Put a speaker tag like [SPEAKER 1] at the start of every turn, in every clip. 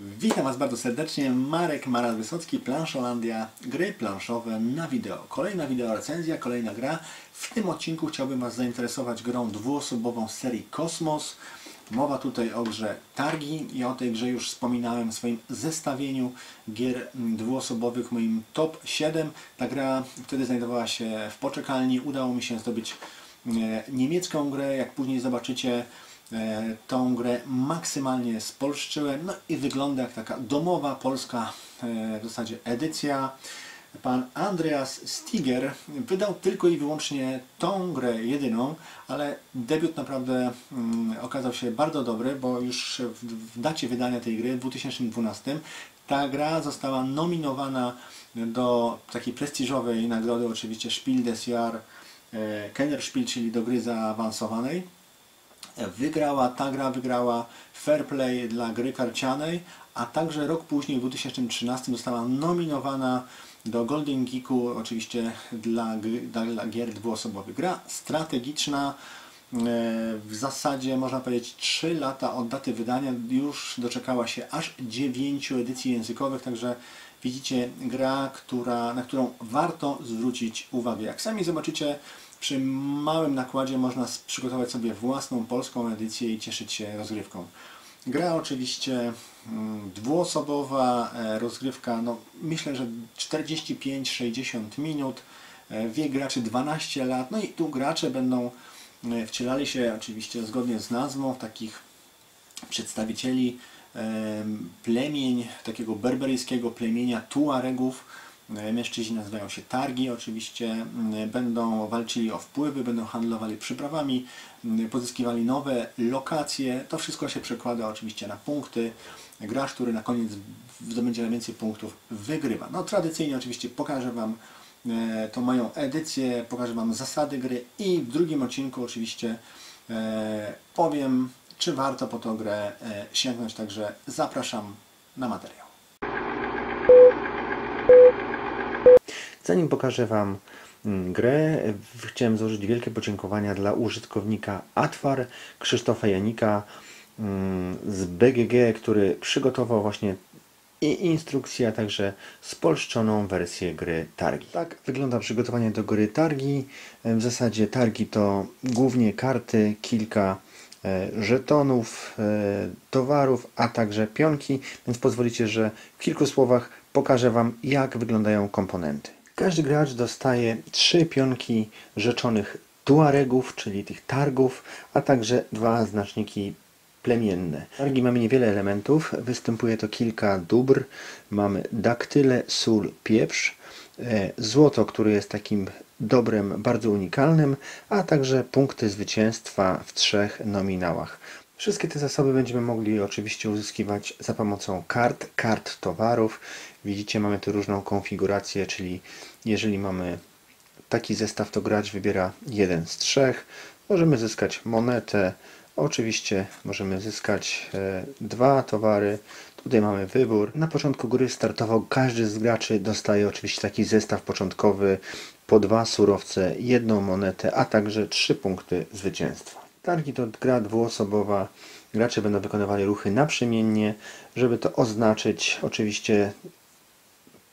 [SPEAKER 1] Witam Was bardzo serdecznie, Marek Marat Wysocki, Planszolandia, gry planszowe na wideo. Kolejna wideo recenzja, kolejna gra. W tym odcinku chciałbym Was zainteresować grą dwuosobową z serii Kosmos. Mowa tutaj o grze Targi. Ja o tej grze już wspominałem w swoim zestawieniu gier dwuosobowych, moim top 7. Ta gra wtedy znajdowała się w poczekalni. Udało mi się zdobyć e, niemiecką grę. Jak później zobaczycie, e, tą grę maksymalnie spolszczyłem. No i wygląda jak taka domowa polska e, w zasadzie edycja. Pan Andreas Stiger wydał tylko i wyłącznie tą grę jedyną, ale debiut naprawdę mm, okazał się bardzo dobry, bo już w, w dacie wydania tej gry w 2012 ta gra została nominowana do takiej prestiżowej nagrody, oczywiście Spiel des Jahr e, Kennerspiel, czyli do gry zaawansowanej. Wygrała, ta gra wygrała Fair Play dla gry karcianej, a także rok później, w 2013 została nominowana do Golden Geeku, oczywiście dla, dla gier dwuosobowych. Gra strategiczna, e, w zasadzie można powiedzieć 3 lata od daty wydania już doczekała się aż 9 edycji językowych, także widzicie gra, która, na którą warto zwrócić uwagę. Jak sami zobaczycie, przy małym nakładzie można przygotować sobie własną polską edycję i cieszyć się rozgrywką. Gra oczywiście mm, dwuosobowa, e, rozgrywka, no myślę, że 45-60 minut, e, wiek graczy 12 lat, no i tu gracze będą e, wcielali się oczywiście zgodnie z nazwą takich przedstawicieli em, plemień, takiego berberyjskiego plemienia Tuaregów. E, Mężczyźni nazywają się Targi, oczywiście m, będą walczyli o wpływy, będą handlowali przyprawami, m, pozyskiwali nowe lokacje. To wszystko się przekłada oczywiście na punkty. Gracz, który na koniec zdobędzie najwięcej punktów, wygrywa. No tradycyjnie oczywiście pokażę Wam e, tą moją edycję, pokażę Wam zasady gry i w drugim odcinku oczywiście e, powiem, czy warto po tą grę e, sięgnąć, także zapraszam na materiał.
[SPEAKER 2] Zanim pokażę Wam mm, grę, chciałem złożyć wielkie podziękowania dla użytkownika Atwar Krzysztofa Janika mm, z BGG, który przygotował właśnie i instrukcję, a także spolszczoną wersję gry Targi. Tak wygląda przygotowanie do gry Targi. W zasadzie Targi to głównie karty, kilka e, żetonów, e, towarów, a także pionki, więc pozwolicie, że w kilku słowach pokażę Wam, jak wyglądają komponenty. Każdy gracz dostaje trzy pionki rzeczonych tuaregów, czyli tych targów, a także dwa znaczniki plemienne. Targi mamy niewiele elementów, występuje to kilka dóbr. Mamy daktyle, sól, pieprz, e, złoto, które jest takim dobrem bardzo unikalnym, a także punkty zwycięstwa w trzech nominałach. Wszystkie te zasoby będziemy mogli oczywiście uzyskiwać za pomocą kart, kart towarów. Widzicie, mamy tu różną konfigurację, czyli jeżeli mamy taki zestaw, to gracz wybiera jeden z trzech. Możemy zyskać monetę. Oczywiście możemy zyskać e, dwa towary. Tutaj mamy wybór. Na początku gry startował każdy z graczy dostaje oczywiście taki zestaw początkowy po dwa surowce, jedną monetę, a także trzy punkty zwycięstwa. Targi to gra dwuosobowa. Gracze będą wykonywali ruchy naprzemiennie, żeby to oznaczyć. Oczywiście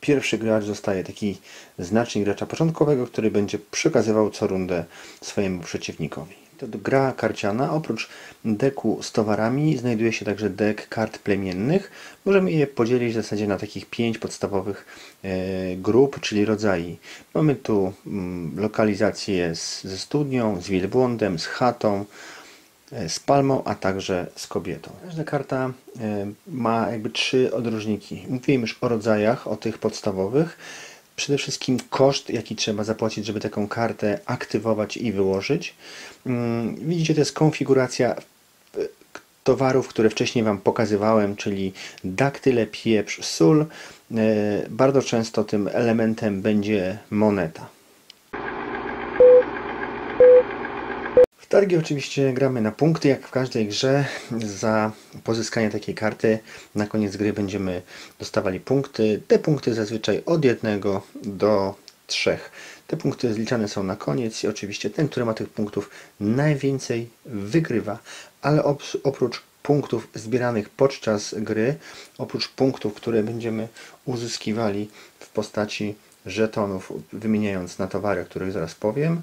[SPEAKER 2] pierwszy gracz dostaje taki znacznik gracza początkowego, który będzie przekazywał co rundę swojemu przeciwnikowi. Gra karciana. Oprócz deku z towarami znajduje się także dek kart plemiennych. Możemy je podzielić w zasadzie na takich pięć podstawowych e, grup, czyli rodzajów. Mamy tu mm, lokalizację z, ze studnią, z wielbłądem, z chatą, e, z palmą, a także z kobietą. Każda karta e, ma jakby trzy odróżniki. Mówiłem już o rodzajach, o tych podstawowych. Przede wszystkim koszt, jaki trzeba zapłacić, żeby taką kartę aktywować i wyłożyć. Mm, Widzicie, to jest konfiguracja e, towarów, które wcześniej Wam pokazywałem, czyli daktyle, pieprz, sól. E, Bardzo często tym elementem będzie moneta. Targi oczywiście gramy na punkty, jak w każdej grze. Za pozyskanie takiej karty na koniec gry będziemy dostawali punkty. Te punkty zazwyczaj od jednego do trzech. Te punkty zliczane są na koniec i oczywiście ten, który ma tych punktów najwięcej wygrywa, ale oprócz punktów zbieranych podczas gry, oprócz punktów, które będziemy uzyskiwali w postaci żetonów, wymieniając na towary, o których zaraz powiem,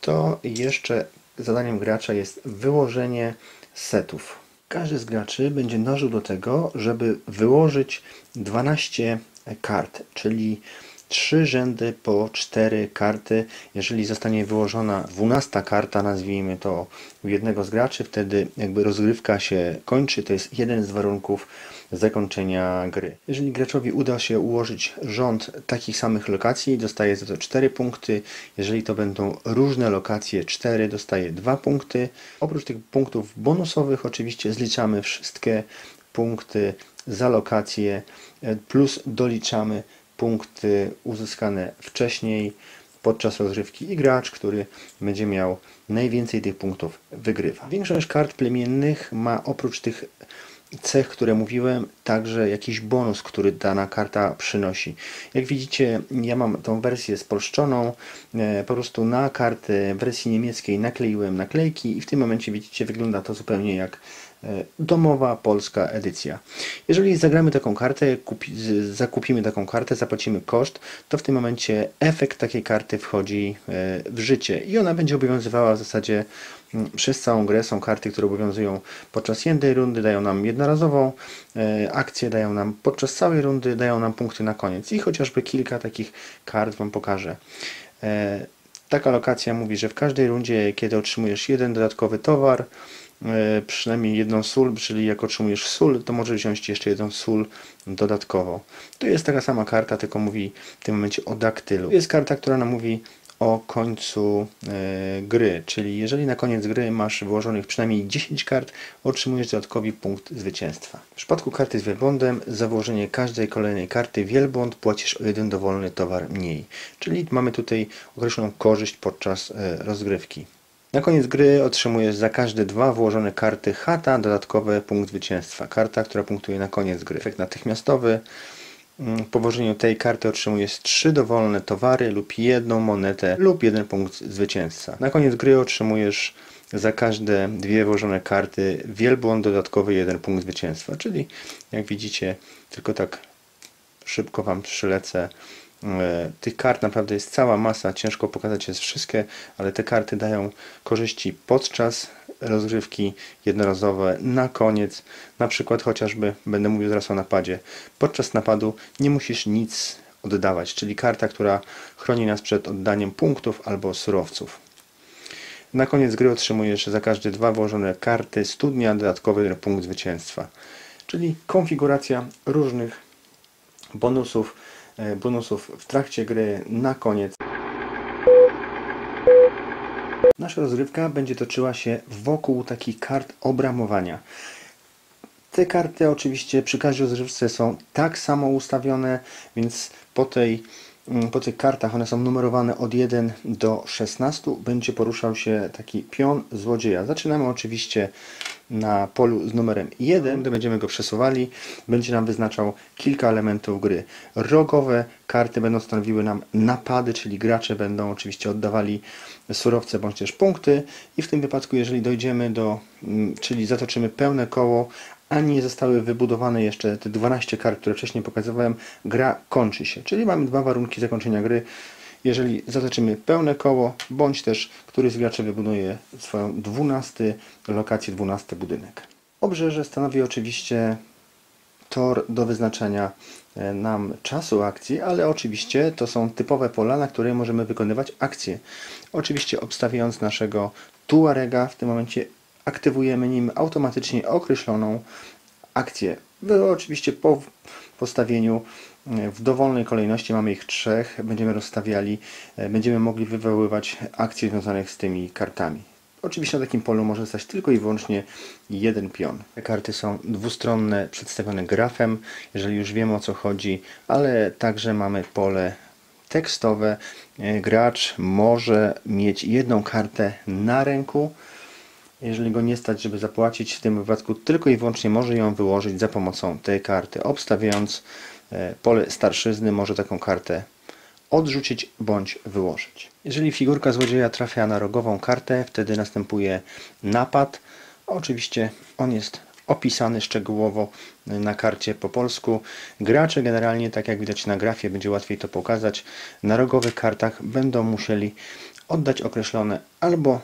[SPEAKER 2] to jeszcze zadaniem gracza jest wyłożenie setów. Każdy z graczy będzie dążył do tego, żeby wyłożyć 12 kart, czyli trzy rzędy po cztery karty. Jeżeli zostanie wyłożona dwunasta karta, nazwijmy to u jednego z graczy, wtedy jakby rozgrywka się kończy. To jest jeden z warunków zakończenia gry. Jeżeli graczowi uda się ułożyć rząd takich samych lokacji, dostaje za to 4 punkty. Jeżeli to będą różne lokacje, 4 dostaje 2 punkty. Oprócz tych punktów bonusowych oczywiście zliczamy wszystkie punkty za lokacje e, plus doliczamy punkty uzyskane wcześniej podczas rozrywki i gracz, który będzie miał najwięcej tych punktów wygrywa. Większość kart plemiennych ma oprócz tych cech, które mówiłem, także jakiś bonus, który dana karta przynosi. Jak widzicie, ja mam tą wersję spolszczoną, e, po prostu na kartę wersji niemieckiej nakleiłem naklejki i w tym momencie widzicie, wygląda to zupełnie jak E, domowa polska edycja. Jeżeli zagramy taką kartę, kupi, zakupimy taką kartę, zapłacimy koszt, to w tym momencie efekt takiej karty wchodzi e, w życie i ona będzie obowiązywała w zasadzie przez całą grę. Są karty, które obowiązują podczas jednej rundy, dają nam jednorazową e, akcję, dają nam podczas całej rundy, dają nam punkty na koniec i chociażby kilka takich kart Wam pokażę. Taka lokacja mówi, że w każdej rundzie, kiedy otrzymujesz jeden dodatkowy towar, E, przynajmniej jedną sól, czyli jak otrzymujesz sól, to możesz wziąć jeszcze jedną sól dodatkowo. To jest taka sama karta, tylko mówi w tym momencie o daktylu. To jest karta, która nam mówi o końcu e, gry, czyli jeżeli na koniec gry masz wyłożonych przynajmniej 10 kart, otrzymujesz dodatkowy punkt zwycięstwa. W przypadku karty z wielbłądem za włożenie każdej kolejnej karty wielbłąd płacisz o jeden dowolny towar mniej, czyli mamy tutaj określoną korzyść podczas e, rozgrywki. Na koniec gry otrzymujesz za każde dwa włożone karty chata dodatkowy punkt zwycięstwa. Karta, która punktuje na koniec gry. Efekt natychmiastowy. Mm, po włożeniu tej karty otrzymujesz trzy dowolne towary lub jedną monetę lub jeden punkt zwycięstwa. Na koniec gry otrzymujesz za każde dwie włożone karty wielbłąd dodatkowy jeden punkt zwycięstwa. Czyli jak widzicie, tylko tak szybko Wam przylecę tych kart naprawdę jest cała masa, ciężko pokazać jest wszystkie, ale te karty dają korzyści podczas rozgrywki jednorazowe, na koniec, na przykład chociażby, będę mówił teraz o napadzie, podczas napadu nie musisz nic oddawać, czyli karta, która chroni nas przed oddaniem punktów albo surowców. Na koniec gry otrzymujesz za każde dwa włożone karty studnia dodatkowy punkt zwycięstwa, czyli konfiguracja różnych bonusów, E, bonusów w trakcie gry na koniec. Nasza rozgrywka będzie toczyła się wokół takich kart obramowania. Te karty oczywiście przy każdej rozgrywce są tak samo ustawione, więc po, tej, mm, po tych kartach one są numerowane od 1 do 16. Będzie poruszał się taki pion złodzieja. Zaczynamy oczywiście na polu z numerem 1, będziemy go przesuwali, będzie nam wyznaczał kilka elementów gry. Rogowe karty będą stanowiły nam napady, czyli gracze będą oczywiście oddawali surowce bądź też punkty i w tym wypadku jeżeli dojdziemy do, mm, czyli zatoczymy pełne koło, a nie zostały wybudowane jeszcze te 12 kart, które wcześniej pokazywałem, gra kończy się. Czyli mamy dwa warunki zakończenia gry jeżeli zatoczymy pełne koło, bądź też któryś z graczy wybuduje swoją 12 lokację, 12 budynek. Obrzeże stanowi oczywiście tor do wyznaczania e, nam czasu akcji, ale oczywiście to są typowe pola, na które możemy wykonywać akcje. Oczywiście obstawiając naszego Tuarega, w tym momencie aktywujemy nim automatycznie określoną akcję. Oczywiście po postawieniu w dowolnej kolejności mamy ich trzech, będziemy rozstawiali, e, będziemy mogli wywoływać akcje związane z tymi kartami. Oczywiście na takim polu może stać tylko i wyłącznie jeden pion. Te karty są dwustronne, przedstawione grafem, jeżeli już wiemy o co chodzi, ale także mamy pole tekstowe. E, gracz może mieć jedną kartę na ręku, Jeżeli go nie stać, żeby zapłacić, w tym wypadku tylko i wyłącznie może ją wyłożyć za pomocą tej karty. Obstawiając pole starszyzny, może taką kartę odrzucić bądź wyłożyć. Jeżeli figurka złodzieja trafia na rogową kartę, wtedy następuje napad. Oczywiście on jest opisany szczegółowo na karcie po polsku. Gracze generalnie, tak jak widać na grafie, będzie łatwiej to pokazać, na rogowych kartach będą musieli oddać określone albo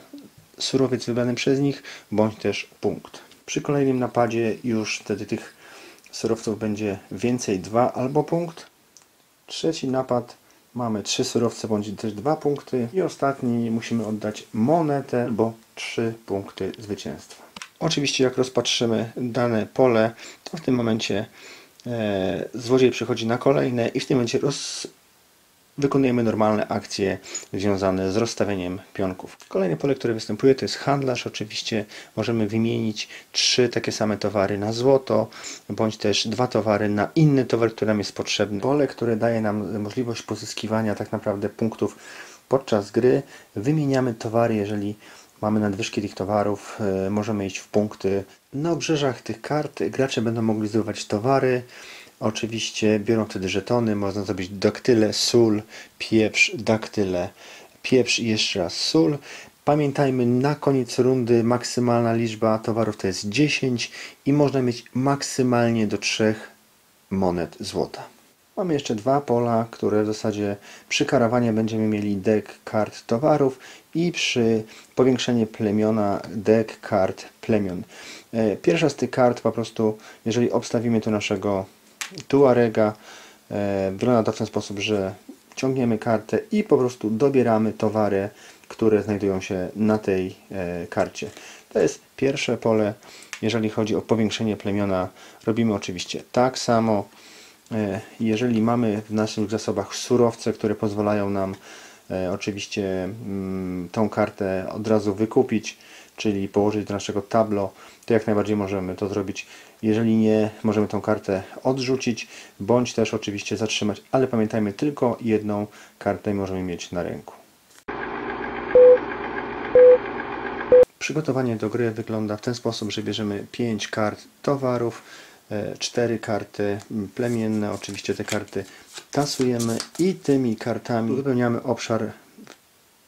[SPEAKER 2] surowiec wybrany przez nich, bądź też punkt. Przy kolejnym napadzie już wtedy tych surowców będzie więcej, dwa albo punkt. Trzeci napad mamy trzy surowce bądź też dwa punkty i ostatni musimy oddać monetę, bo trzy punkty zwycięstwa. Oczywiście jak rozpatrzymy dane pole, to w tym momencie e, złodziej przechodzi na kolejne i w tym momencie roz, wykonujemy normalne akcje związane z rozstawieniem pionków. Kolejne pole, które występuje to jest handlarz. Oczywiście możemy wymienić trzy takie same towary na złoto, bądź też dwa towary na inny towar, który nam jest potrzebny. Pole, które daje nam możliwość pozyskiwania tak naprawdę punktów podczas gry. Wymieniamy towary, jeżeli mamy nadwyżki tych towarów, e, możemy iść w punkty. Na obrzeżach tych kart gracze będą mogli zdobywać towary, Oczywiście biorą wtedy żetony, można zrobić daktyle, sól, pieprz, daktyle, pieprz i jeszcze raz sól. Pamiętajmy, na koniec rundy maksymalna liczba towarów to jest 10 i można mieć maksymalnie do 3 monet złota. Mamy jeszcze dwa pola, które w zasadzie przy karawanie będziemy mieli deck kart towarów i przy powiększeniu plemiona deck kart plemion. E, pierwsza z tych kart po prostu, jeżeli obstawimy tu naszego Tuarega. E, wygląda to w ten sposób, że ciągniemy kartę i po prostu dobieramy towary, które znajdują się na tej e, karcie. To jest pierwsze pole. Jeżeli chodzi o powiększenie plemiona, robimy oczywiście tak samo. E, jeżeli mamy w naszych zasobach surowce, które pozwalają nam oczywiście mm, tą kartę od razu wykupić, czyli położyć do naszego tablo, to jak najbardziej możemy to zrobić. Jeżeli nie, możemy tą kartę odrzucić, bądź też oczywiście zatrzymać, ale pamiętajmy, tylko jedną kartę możemy mieć na ręku. Przygotowanie do gry wygląda w ten sposób, że bierzemy 5 kart towarów, 4 e, karty plemienne, oczywiście te karty tasujemy i tymi kartami wypełniamy obszar,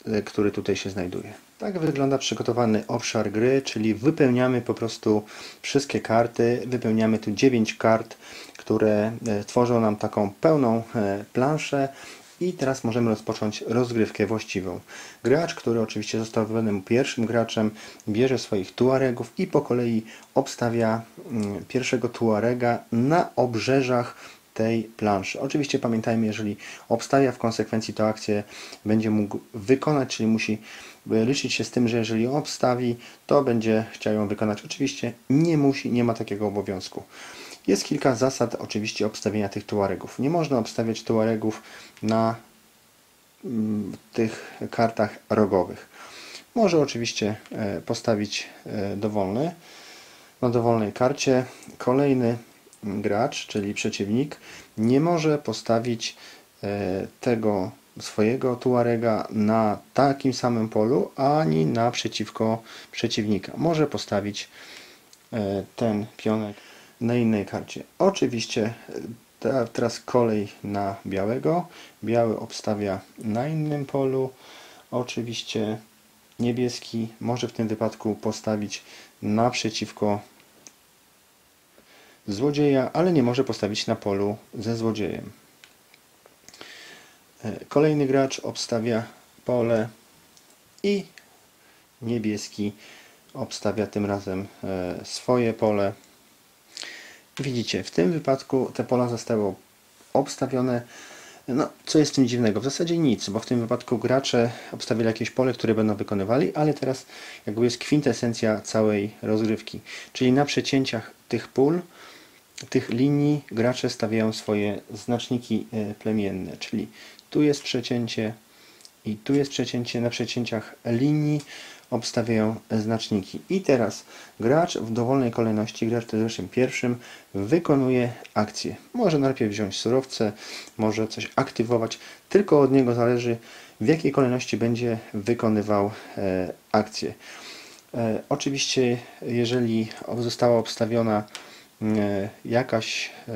[SPEAKER 2] e, który tutaj się znajduje. Tak wygląda przygotowany obszar gry, czyli wypełniamy po prostu wszystkie karty. Wypełniamy tu 9 kart, które e, tworzą nam taką pełną e, planszę. I teraz możemy rozpocząć rozgrywkę właściwą. Gracz, który oczywiście został wybranym pierwszym graczem, bierze swoich tuaregów i po kolei obstawia mm, pierwszego tuarega na obrzeżach tej planszy. Oczywiście pamiętajmy, jeżeli obstawia w konsekwencji tę akcję, będzie mógł wykonać, czyli musi liczyć się z tym, że jeżeli obstawi, to będzie chciał ją wykonać. Oczywiście nie musi, nie ma takiego obowiązku. Jest kilka zasad oczywiście obstawienia tych tuaregów. Nie można obstawiać tuaregów na mm, tych kartach rogowych. Może oczywiście e, postawić e, dowolny na dowolnej karcie. Kolejny gracz, czyli przeciwnik, nie może postawić e, tego swojego Tuarega na takim samym polu, ani naprzeciwko przeciwnika. Może postawić e, ten pionek na innej karcie. Oczywiście e, teraz kolej na białego. Biały obstawia na innym polu. Oczywiście niebieski może w tym wypadku postawić naprzeciwko złodzieja, ale nie może postawić na polu ze złodziejem. E, kolejny gracz obstawia pole i niebieski obstawia tym razem e, swoje pole. Widzicie, w tym wypadku te pola zostały obstawione. No, co jest w tym dziwnego? W zasadzie nic, bo w tym wypadku gracze obstawili jakieś pole, które będą wykonywali, ale teraz jakby jest kwintesencja całej rozgrywki. Czyli na przecięciach tych pól tych linii gracze stawiają swoje znaczniki e, plemienne, czyli tu jest przecięcie i tu jest przecięcie, na przecięciach linii obstawiają znaczniki. I teraz gracz w dowolnej kolejności, gracz w tym pierwszym wykonuje akcję. Może najpierw wziąć surowce, może coś aktywować, tylko od niego zależy w jakiej kolejności będzie wykonywał e, akcję. E, Oczywiście, jeżeli została obstawiona jakaś e,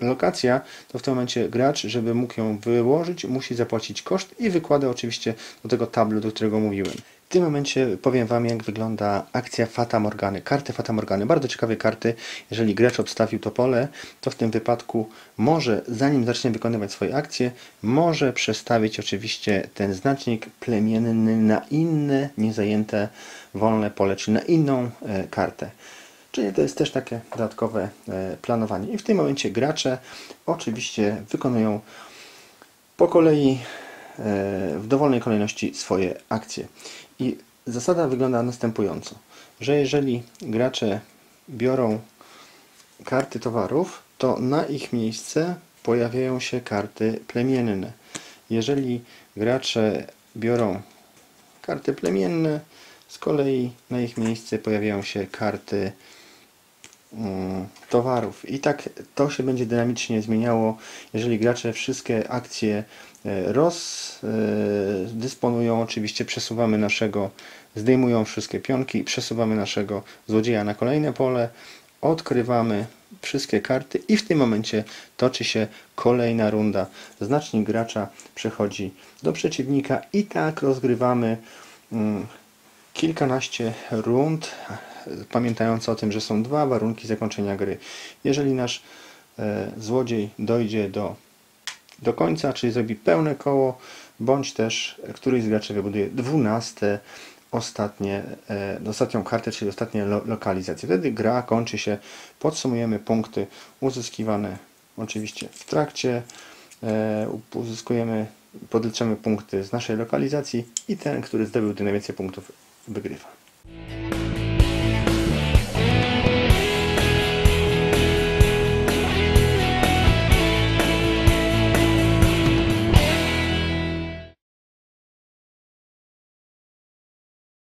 [SPEAKER 2] lokacja, to w tym momencie gracz, żeby mógł ją wyłożyć, musi zapłacić koszt i wykłady oczywiście do tego tablu, do którego mówiłem. W tym momencie powiem Wam, jak wygląda akcja Fata Morgany. Karty Fata Morgany, bardzo ciekawe karty. Jeżeli gracz obstawił to pole, to w tym wypadku może, zanim zacznie wykonywać swoje akcje, może przestawić oczywiście ten znacznik plemienny na inne, niezajęte wolne pole, czy na inną e, kartę. Czyli to jest też takie dodatkowe e, planowanie. I w tym momencie gracze oczywiście wykonują po kolei e, w dowolnej kolejności swoje akcje. I zasada wygląda następująco, że jeżeli gracze biorą karty towarów, to na ich miejsce pojawiają się karty plemienne. Jeżeli gracze biorą karty plemienne, z kolei na ich miejsce pojawiają się karty towarów. I tak to się będzie dynamicznie zmieniało, jeżeli gracze wszystkie akcje e, rozdysponują. Oczywiście przesuwamy naszego, zdejmują wszystkie pionki, przesuwamy naszego złodzieja na kolejne pole, odkrywamy wszystkie karty i w tym momencie toczy się kolejna runda. Znacznik gracza przechodzi do przeciwnika i tak rozgrywamy mm, kilkanaście rund, pamiętając o tym, że są dwa warunki zakończenia gry. Jeżeli nasz e, złodziej dojdzie do, do końca, czyli zrobi pełne koło, bądź też któryś z graczy wybuduje dwunaste ostatnie, e, ostatnią kartę, czyli ostatnie lo, lokalizacje. Wtedy gra kończy się, podsumujemy punkty uzyskiwane oczywiście w trakcie, e, uzyskujemy, podliczamy punkty z naszej lokalizacji i ten, który zdobył najwięcej punktów, wygrywa.